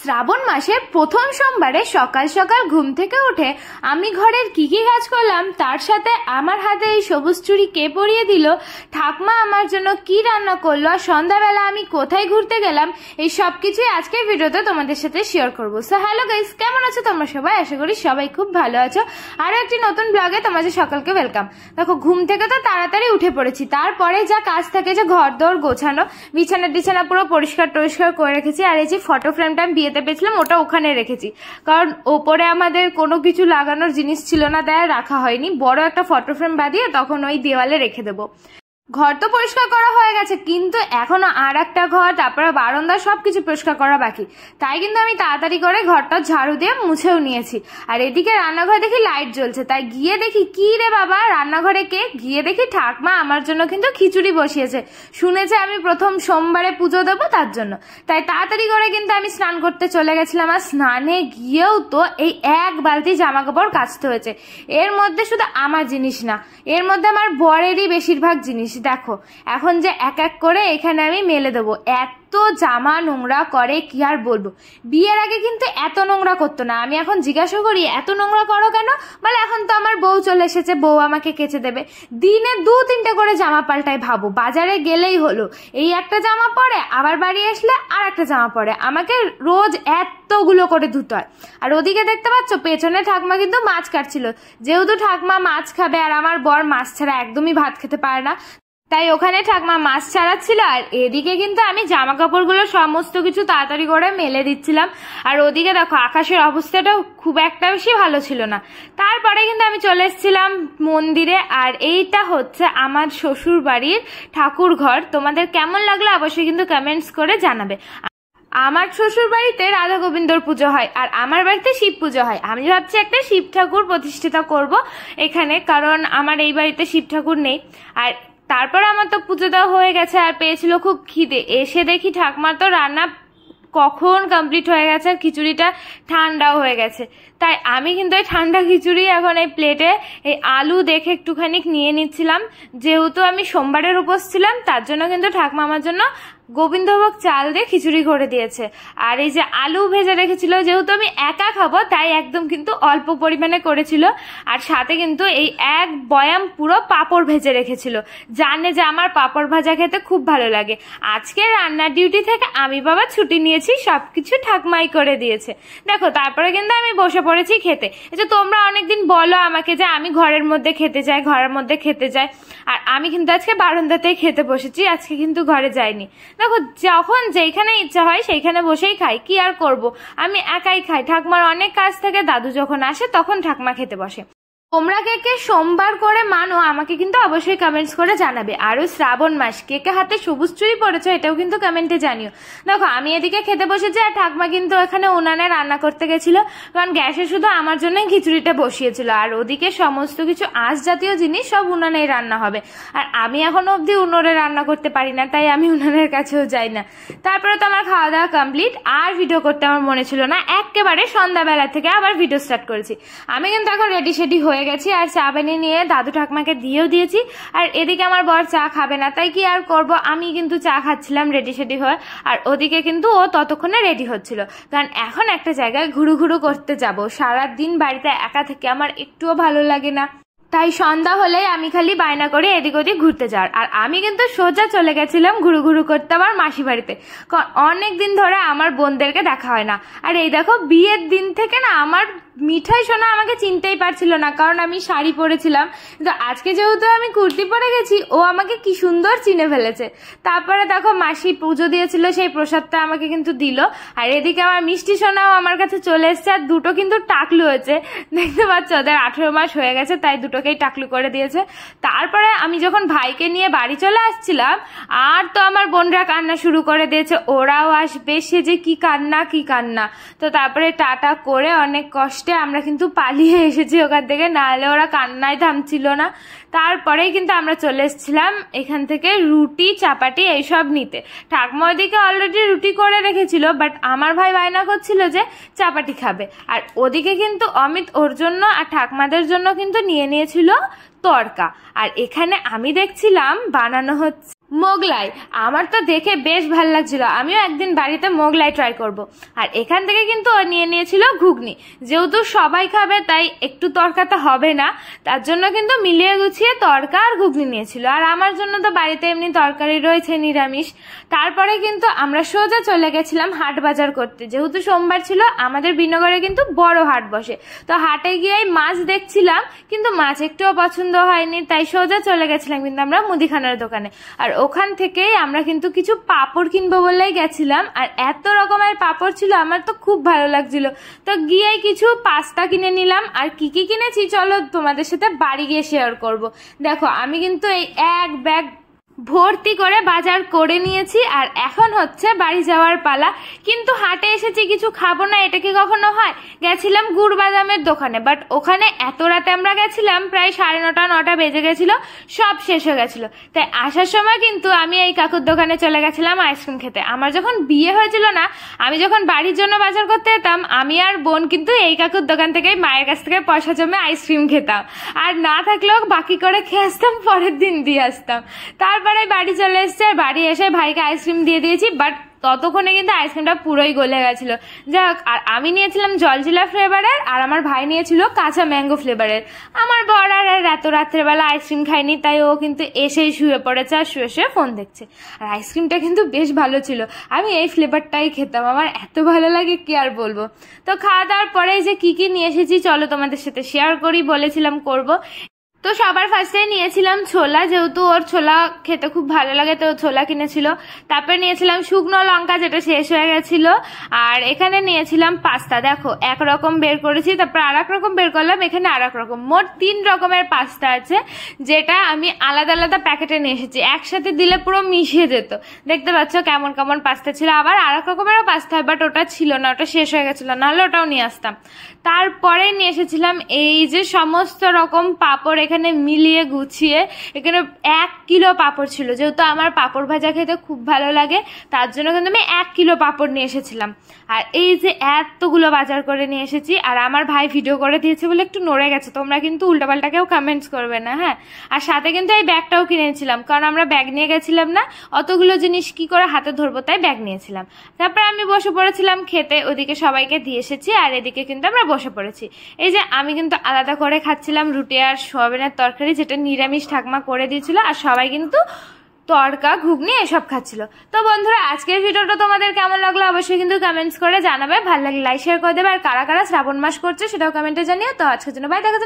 শ্রাবণ মাসের প্রথম সোমবারে সকাল সকাল ঘুম থেকে উঠে আমি ঘরের কি কি কাজ করলাম, তার সাথে আমার হাতে এই সবুজ চুড়ি কে পরিয়ে দিল, ঠাকমা আমার জন্য কি রান্না করল আর সন্ধ্যাবেলা আমি কোথায় ঘুরতে গেলাম, এই সব কিছুই আজকের ভিডিওতে তোমাদের সাথে শেয়ার করব। সো হ্যালো গাইস কেমন আছো তোমরা সবাই? আশা করি সবাই খুব ভালো আছো। আরও একটি নতুন ব্লগে তোমাদের সকালকে ওয়েলকাম দেখো, ঘুম থেকে তো তাড়াতাড়ি উঠে পড়েছি, তারপরে যা কাজ থাকে যে ঘর দৌড় গোছানো বিছানা টিছানা পুরো পরিষ্কার টরিষ্কার করে রেখেছি, আর এই যে ফটো ফ্রেমটা আমি বিয়েতে পেয়েছিলাম, ওটা ওখানে রেখেছি। কারণ ওপরে আমাদের কোনো কিছু লাগানোর জিনিস ছিল না তাই রাখা হয়নি। বড় একটা ফটো ফ্রেম বাঁধিয়ে তখন ওই দেওয়ালে রেখে দেবো। ঘর তো পরিষ্কার করা হয়ে গেছে, কিন্তু এখনও আর একটা ঘর, তারপরে বারান্দা সব কিছু পরিষ্কার করা বাকি। তাই কিন্তু আমি তাড়াতাড়ি করে ঘরটা ঝাড়ু দিয়ে মুছেও নিয়েছি। আর এদিকে রান্নাঘরে দেখি লাইট জ্বলছে, তাই গিয়ে দেখি, কি রে বাবা, রান্নাঘরে কে? গিয়ে দেখি ঠাকমা আমার জন্য কিন্তু খিচুড়ি বসিয়েছে। শুনেছে আমি প্রথম সোমবারে পুজো দেবো তার জন্য। তাই তাড়াতাড়ি করে কিন্তু আমি স্নান করতে চলে গেছিলাম, আর স্নানে গিয়েও তো এই এক বালতি জামা কাপড় কাচতে হয়েছে। এর মধ্যে শুধু আমার জিনিস না, এর মধ্যে আমার বরেরই বেশিরভাগ জিনিস। দেখো, এখন যে এক এক করে এখানে আমি মেলে দেবো। এত জামা নোংরা করে কি আর বলব? বিয়ের আগে কিন্তু এত নোংরা করতো না। আমি এখন জিজ্ঞাসা করি, এত নোংরা করো কেন? বলে, এখন তো আমার বউ চলে এসেছে, বউ আমাকে কেচে দেবে। দিনে দু, তিনটে করে জামা পাল্টাই ভাবো। বাজারে গেলেই হলো। এই একটা জামা পরে, আবার বাড়ি আসলে আর একটা জামা পরে। আমাকে রোজ এতগুলো করে ধুতে হয়। আর ওদিকে দেখতে পাচ্ছ, পেছনে ঠাকমা কিন্তু মাছ কাটছিল। যেহেতু ঠাকমা মাছ খাবে আর আমার বর মাছ ছাড়া একদমই ভাত খেতে পারে না তাই ওখানে ঠাকমা মাছ ছাড়াচ্ছিল, আর এদিকে কিন্তু আমি জামা কাপড়গুলো সমস্ত কিছু তাড়াতাড়ি করে মেলে দিচ্ছিলাম। আর ওদিকে দেখো, আকাশের অবস্থাটাও খুব একটা বেশি ভালো ছিল না। তারপরে কিন্তু আমি চলে এসেছিলাম মন্দিরে, আর এইটা হচ্ছে আমার শ্বশুর বাড়ির ঠাকুর ঘর তোমাদের কেমন লাগল অবশ্যই কিন্তু কমেন্টস করে জানাবে। আমার শ্বশুর বাড়িতে রাধা গোবিন্দর পুজো হয়, আর আমার বাড়িতে শিব পুজো হয়। আমি ভাবছি একটা শিব ঠাকুর প্রতিষ্ঠিত করব এখানে, কারণ আমার এই বাড়িতে শিব ঠাকুর নেই। আর তারপর আমার তো পুজো দেওয়া হয়ে গেছে আর পেয়েছিল খুব খিদে। এসে দেখি ঠাকমার তো রান্না কখন কমপ্লিট হয়ে গেছে আর খিচুড়িটা ঠান্ডাও হয়ে গেছে। তাই আমি কিন্তু এই ঠান্ডা খিচুড়ি এখন এই প্লেটে এই আলু দেখে একটুখানি নিয়ে নিচ্ছিলাম। যেহেতু আমি সোমবারের উপোস ছিলাম, তার জন্য কিন্তু ঠাকমা আমার জন্য গোবিন্দভোগ চাল দিয়ে খিচুড়ি করে দিয়েছে। আর এই যে আলু ভেজে রেখেছিল, যেহেতু আমি একা খাব, তাই একদম কিন্তু অল্প পরিমাণে করেছিল। আর সাথে কিন্তু এই এক বয়াম পুরো পাপড় ভেজে রেখেছিল। জানে যে আমার পাপড় ভাজা খেতে খুব ভালো লাগে। আজকে রান্নার ডিউটি থেকে আমি বাবা ছুটি নিয়েছি সব কিছু ঠাকমাই করে দিয়েছে। দেখো, তারপরে কিন্তু আমি বসে পড়েছি খেতে। এই যে তোমরা অনেকদিন বলো আমাকে যে আমি ঘরের মধ্যে খেতে যাই, ঘরের মধ্যে খেতে যাই। আর আমি কিন্তু আজকে বারান্দাতেই খেতে বসেছি, আজকে কিন্তু ঘরে যাইনি। দেখো, যখন যেখানে ইচ্ছা হয় সেইখানে বসেই খাই। কি আর করব? আমি একাই খাই। ঠাকুমার অনেক কাজ থেকে, দাদু যখন আসে তখন ঠাকমা খেতে বসে। তোমরা কে কে সোমবার করে মানো, আমাকে কিন্তু অবশ্যই কমেন্টস করে জানাবে। আরও শ্রাবণ মাস, কে কে হাতে সবুজ চুরি পড়েছো এটাও কিন্তু কমেন্টে জানিও। দেখো, আমি এদিকে খেতে বসেছি আর ঠাকমা কিন্তু এখানে উনানে রান্না করতে গেছিল, কারণ গ্যাসে শুধু আমার জন্যই খিচুড়িটা বসিয়েছিল। আর ওদিকে সমস্ত কিছু আঁশ জাতীয় জিনিস সব উনানেই রান্না হবে। আর আমি এখনও অবধি উনোরে রান্না করতে পারি না, তাই আমি উনানের কাছেও যাই না। তারপরে তো আমার খাওয়া দাওয়া কমপ্লিট আর ভিডিও করতে আমার মনে ছিল না। একেবারে সন্ধ্যাবেলা থেকে আবার ভিডিও স্টার্ট করেছি। আমি কিন্তু এখন রেডি সেডি হয়ে হয়ে গেছি, আর চা বানিয়ে নিয়ে দাদু ঠাকমাকে দিয়েও দিয়েছি। আর এদিকে আমার বর চা খাবে না, তাই কি আর করব? আমি কিন্তু চা খাচ্ছিলাম রেডি সেডি হয়ে, আর ওদিকে কিন্তু ও ততক্ষণে রেডি হচ্ছিল। কারণ এখন একটা জায়গায় ঘুরু ঘুরু করতে যাব। সারা দিন বাড়িতে একা থেকে আমার একটুও ভালো লাগে না। তাই সন্ধ্যা হলে আমি খালি বায়না করে এদিক ওদিক ঘুরতে যাওয়ার। আর আমি কিন্তু সোজা চলে গেছিলাম ঘুরু ঘুরু করতে আমার মাসি বাড়িতে। অনেক দিন ধরে আমার বোনদেরকে দেখা হয় না। আর এই দেখো, বিয়ের দিন থেকে না আমার মিঠাই সোনা আমাকে চিনতেই পারছিল না, কারণ আমি শাড়ি পরেছিলাম। কিন্তু আজকে যেহেতু আমি কুর্তি পরে গেছি, ও আমাকে কি সুন্দর চিনে ফেলেছে। তারপরে দেখো মাসি পুজো দিয়েছিল, সেই প্রসাদটা আমাকে কিন্তু দিল। আর এদিকে আমার মিষ্টি সোনাও আমার কাছে চলে এসছে, আর দুটো কিন্তু টাকলু হয়েছে। দেখতে পাচ্ছ, ওদের আঠেরো মাস হয়ে গেছে, তাই দুটোকেই টাকলু করে দিয়েছে। তারপরে আমি যখন ভাইকে নিয়ে বাড়ি চলে আসছিলাম, আর তো আমার বোনরা কান্না শুরু করে দিয়েছে, ওরাও আসবে, সে যে কি কান্না কি কান্না। তো তারপরে টাটা করে অনেক কষ্ট কষ্টে আমরা কিন্তু পালিয়ে এসেছি ওখান থেকে। নাহলে ওরা কান্নায় থামছিল না। তারপরেই কিন্তু আমরা চলে এসেছিলাম এখান থেকে রুটি, চাপাটি এইসব নিতে। ঠাকমা ওদিকে অলরেডি রুটি করে রেখেছিল বাট আমার ভাই বায়না করছিল যে চাপাটি খাবে। আর ওদিকে কিন্তু অমিত ওর জন্য আর ঠাকমাদের জন্য কিন্তু নিয়ে নিয়েছিল তরকা। আর এখানে আমি দেখছিলাম বানানো হচ্ছে মোগলাই। আমার তো দেখে বেশ ভালো লাগছিল। আমিও একদিন বাড়িতে মোগলাই ট্রাই করব। আর এখান থেকে কিন্তু ও নিয়ে নিয়েছিল ঘুগনি। যেহেতু সবাই খাবে, তাই একটু তরকা তো হবে না। তার জন্য কিন্তু মিলিয়ে গুছিয়ে তরকা আর ঘুগনি নিয়েছিল। আর আমার জন্য তো বাড়িতে এমনি তরকারি রয়েছে নিরামিষ। তারপরে কিন্তু আমরা সোজা চলে গেছিলাম হাট বাজার করতে। যেহেতু সোমবার ছিল, আমাদের বিনগরে কিন্তু বড় হাট বসে। তো হাটে গিয়েই মাছ দেখছিলাম, কিন্তু মাছ একটুও পছন্দ হয়নি, তাই সোজা চলে গেছিলাম কিন্তু আমরা মুদিখানার দোকানে। আর ওখান থেকে আমরা কিন্তু কিছু পাপড় কিনবো বলেই গেছিলাম, আর এত রকমের পাপড় ছিল, আমার তো খুব ভালো লাগছিল। তো গিয়ে কিছু পাস্তা কিনে নিলাম, আর কি কি কিনেছি চলো তোমাদের সাথে বাড়ি গিয়ে শেয়ার করব। দেখো, আমি কিন্তু এই এক ব্যাগ ভর্তি করে বাজার করে নিয়েছি আর এখন হচ্ছে বাড়ি যাওয়ার পালা। কিন্তু হাটে এসেছি, কিছু খাব না, এটা কি কখনো হয়? গেছিলাম গুড় বাদামের দোকানে বাট ওখানে এত রাতে আমরা গেছিলাম, প্রায় সাড়ে নটা নটা বেজে গেছিল, সব শেষ হয়ে গেছিল। তাই আসার সময় কিন্তু আমি এই কাকুর দোকানে চলে গেছিলাম আইসক্রিম খেতে। আমার যখন বিয়ে হয়েছিল না, আমি যখন বাড়ির জন্য বাজার করতে যেতাম, আমি আর বোন কিন্তু এই কাকুর দোকান থেকেই মায়ের কাছ থেকে পয়সা জমে আইসক্রিম খেতাম। আর না থাকলেও বাকি করে খেয়ে আসতাম, পরের দিন দিয়ে আসতাম। তারপরে বাড়ি চলে এসছে। আর বাড়ি এসে ভাইকে আইসক্রিম দিয়ে দিয়েছি বাট ততক্ষণে কিন্তু আইসক্রিমটা পুরোই গলে গেছিল। যাই আর আমি নিয়েছিলাম জলজিলা ফ্লেভারের আর আমার ভাই নিয়েছিল কাঁচা ম্যাঙ্গো ফ্লেভারের আমার বর আর এত রাত্রেবেলা আইসক্রিম খায়নি, তাই ও কিন্তু এসেই শুয়ে পড়েছে আর শুয়ে শুয়ে ফোন দেখছে। আর আইসক্রিমটা কিন্তু বেশ ভালো ছিল। আমি এই ফ্লেভারটাই খেতাম। আমার এত ভালো লাগে, কি আর বলব? তো খাওয়া দাওয়ার পরে যে কি কি নিয়ে এসেছি, চলো তোমাদের সাথে শেয়ার করি, বলেছিলাম করব। তো সবার ফার্স্টে নিয়েছিলাম ছোলা, যেহেতু ওর ছোলা খেতে খুব ভালো লাগে, তো ছোলা কিনেছিল। তারপরে নিয়েছিলাম শুকনো লঙ্কা, যেটা শেষ হয়ে গেছিল। আর এখানে নিয়েছিলাম পাস্তা। দেখো, এক রকম বের করেছি, তারপর আর রকম বের করলাম, এখানে আর রকম। মোট তিন রকমের পাস্তা আছে, যেটা আমি আলাদা আলাদা প্যাকেটে নিয়ে এসেছি। একসাথে দিলে পুরো মিশিয়ে যেত। দেখতে পাচ্ছ কেমন কেমন পাস্তা ছিল। আবার আর এক রকমেরও পাস্তা বাট ওটা ছিল না, ওটা শেষ হয়ে গেছিল। নাহলে ওটাও নিয়ে আসতাম। তারপরে নিয়ে এসেছিলাম এই যে সমস্ত রকম পাপড় এখানে মিলিয়ে গুছিয়ে এখানে এক কিলো পাপড় ছিল। যেহেতু আমার পাপড় ভাজা খেতে খুব ভালো লাগে, তার জন্য কিন্তু আমি এক কিলো পাপড় নিয়ে এসেছিলাম। আর এই যে এতগুলো বাজার করে নিয়ে এসেছি, আর আমার ভাই ভিডিও করে দিয়েছে বলে একটু নড়ে গেছে। তোমরা কিন্তু উল্টাপাল্টা কেউ কমেন্টস করবে না হ্যাঁ? আর সাথে কিন্তু এই ব্যাগটাও কিনেছিলাম কারণ আমরা ব্যাগ নিয়ে গেছিলাম না, অতগুলো জিনিস কি করে হাতে ধরবো তাই ব্যাগ নিয়েছিলাম। তারপর আমি বসে পড়েছিলাম খেতে, ওদিকে সবাইকে দিয়ে এসেছি, আর এদিকে কিন্তু আমরা বসে পড়েছি। এই যে আমি কিন্তু আলাদা করে খাচ্ছিলাম রুটি আর সোয়াবিনের তরকারি যেটা নিরামিষ ঠাকমা করে দিয়েছিল, আর সবাই কিন্তু তরকা, ঘুগনি এসব খাচ্ছিল। তো বন্ধুরা, আজকের ভিডিওটা তোমাদের কেমন লাগল অবশ্যই কিন্তু কমেন্টস করে জানাবে। ভালো লাগলে লাইক শেয়ার করে দেবে। আর কারা কারা শ্রাবণ মাস করছে সেটাও কমেন্টে জানিও। তো আজকের জন্য বাই দেখা